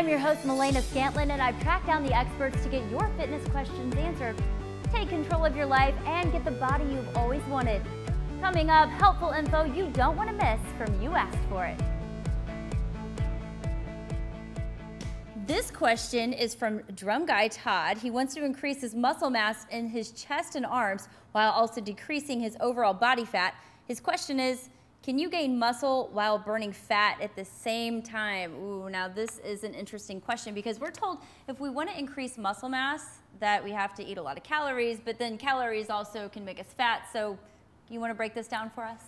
I'm your host, Melena Scantlin, and I've tracked down the experts to get your fitness questions answered. Take control of your life and get the body you've always wanted. Coming up, helpful info you don't want to miss from You Asked For It. This question is from Drum Guy Todd. He wants to increase his muscle mass in his chest and arms while also decreasing his overall body fat. His question is, can you gain muscle while burning fat at the same time? Ooh, now this is an interesting question because we're told if we want to increase muscle mass that we have to eat a lot of calories, but then calories also can make us fat. So you want to break this down for us?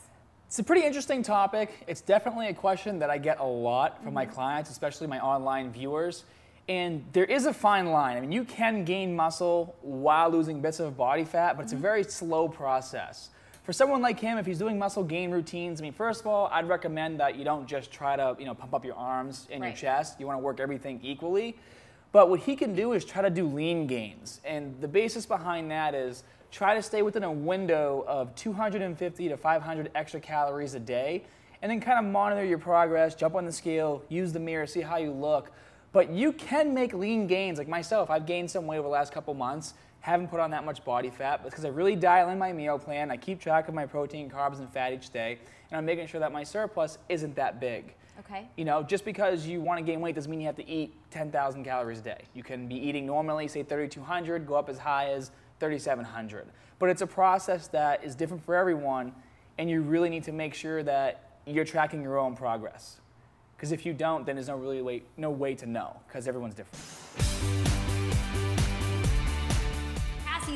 It's a pretty interesting topic. It's definitely a question that I get a lot from mm -hmm. my mm-hmm. clients, especially my online viewers. And there is a fine line. I mean, you can gain muscle while losing bits of body fat, but it's mm -hmm. a mm-hmm. very slow process. For someone like him, if he's doing muscle gain routines, I mean, first of all, I'd recommend that you don't just try to, you know, pump up your arms and right. your chest. You want to work everything equally. But what he can do is try to do lean gains. And the basis behind that is try to stay within a window of 250 to 500 extra calories a day and then kind of monitor your progress, jump on the scale, use the mirror, see how you look. But you can make lean gains. Like myself, I've gained some weight over the last couple months haven't put on that much body fat because I really dial in my meal plan. I keep track of my protein, carbs, and fat each day, and I'm making sure that my surplus isn't that big. Okay. You know, just because you want to gain weight doesn't mean you have to eat 10,000 calories a day. You can be eating normally, say 3,200, go up as high as 3,700. But it's a process that is different for everyone, and you really need to make sure that you're tracking your own progress. Because if you don't, then there's no really way, no way to know, because everyone's different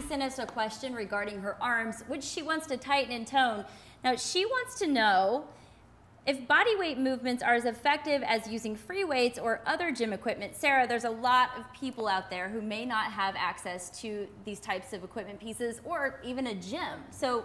sent us a question regarding her arms, which she wants to tighten and tone. Now, she wants to know if body weight movements are as effective as using free weights or other gym equipment. Sarah, there's a lot of people out there who may not have access to these types of equipment pieces or even a gym. So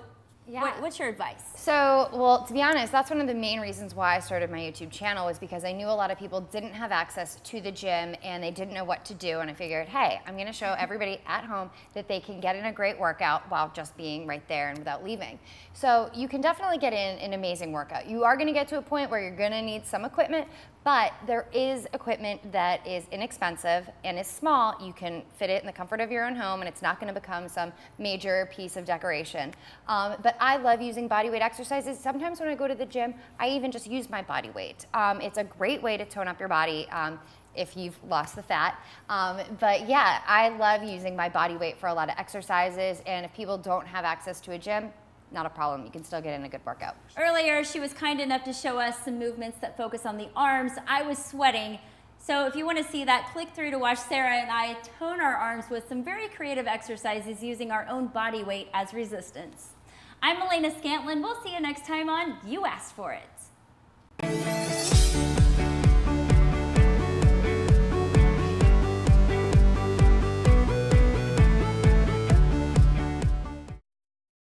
yeah. What, what's your advice? So, well, to be honest, that's one of the main reasons why I started my YouTube channel was because I knew a lot of people didn't have access to the gym and they didn't know what to do. And I figured, hey, I'm going to show everybody at home that they can get in a great workout while just being right there and without leaving. So you can definitely get in an amazing workout. You are going to get to a point where you're going to need some equipment, but there is equipment that is inexpensive and is small. You can fit it in the comfort of your own home and it's not gonna become some major piece of decoration. Um, but I love using body weight exercises. Sometimes when I go to the gym, I even just use my body weight. Um, it's a great way to tone up your body. Um, if you've lost the fat. Um, but yeah, I love using my body weight for a lot of exercises. And if people don't have access to a gym, not a problem. You can still get in a good workout. Earlier, she was kind enough to show us some movements that focus on the arms. I was sweating. So if you want to see that, click through to watch Sarah and I tone our arms with some very creative exercises using our own body weight as resistance. I'm Melena Scantlin. We'll see you next time on You Asked For It.